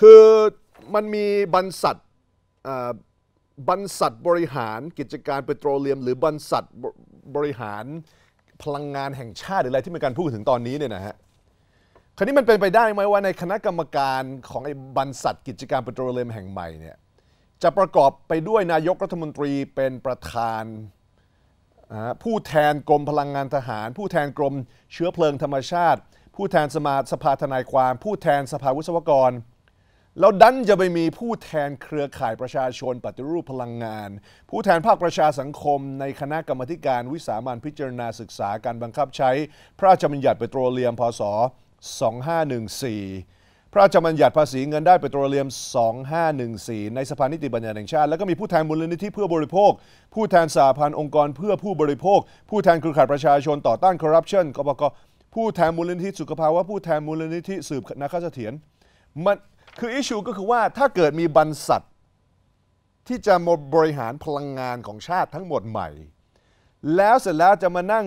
คือมันมีบรรษัทบรรษัทบริหารกิจการเปโตรเลียม หรือบรรษัทบริหารพลังงานแห่งชาติหรืออะไรที่มีการพูดถึงตอนนี้เนี่ยนะฮะคราวนี้มันเป็นไปได้ไหมว่าในคณะกรรมการของไอ้บรรษัทกิจการเปโตรเลียมแห่งใหม่เนี่ยจะประกอบไปด้วยนายกรัฐมนตรีเป็นประธานผู้แทนกรมพลังงานทหาร ผู้แทนกรมเชื้อเพลิงธรรมชาติ ผู้แทนสมาสภาทนายความ ผู้แทนสภาวิศวกร แล้วดันจะไปมีผู้แทนเครือข่ายประชาชนปฏิรูปพลังงาน ผู้แทนภาคประชาสังคม ในคณะกรรมการวิสามันพิจารณาศึกษาการบังคับใช้ พระราชบัญญัติเปโตรเลียมพศ 2514 พระราชบัญญัติภาษีเงินได้เปโตรเลียม 2514 ในสภานิติบัญญัติแห่งชาติ แล้วก็มีผู้แทนมูลนิธิเพื่อบริโภค ผู้แทนสหพันธ์องค์กรเพื่อผู้บริโภค ผู้แทนเครือข่ายประชาชนต่อต้านคอร์รัปชันกบกผู้แทนมูลนิธิสุขภาวะผู้แทนมูลนิธิสืบนาคเสถียรมัน คืออิชูก็คือว่าถ้าเกิดมีบรรษัทที่จะมาบริหารพลังงานของชาติทั้งหมดใหม่ แล้วเสร็จแล้วจะมานั่ง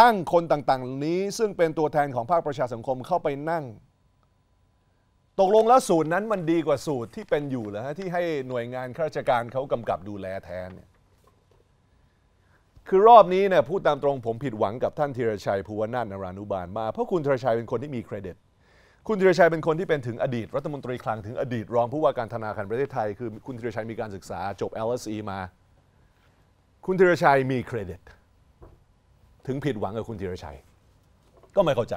ตั้งคนต่างๆ นี้ ซึ่งเป็นตัวแทนของภาคประชาสังคมเข้าไปนั่ง ตกลงแล้วสูตรนั้นมันดีกว่าสูตรที่เป็นอยู่เหรอฮะที่ให้หน่วยงานข้าราชการเขากำกับดูแลแทนเนี่ยคือรอบนี้เนี่ยพูดตามตรงผมผิดหวังกับท่านธีรชัยภูวนาถนรานุบาลมาเพราะคุณธีรชัยเป็นคนที่มีเครดิต คุณธีรชัยเป็นคนที่เป็นถึงอดีต รัฐมนตรีคลังถึงอดีตรองผู้ว่าการธนาคารประเทศไทย คือคุณธีรชัยมีการศึกษาจบ LSE มา คุณธีรชัยมีเครดิต ถึงผิดหวังกับคุณธีรชัย ก็ไม่เข้าใจ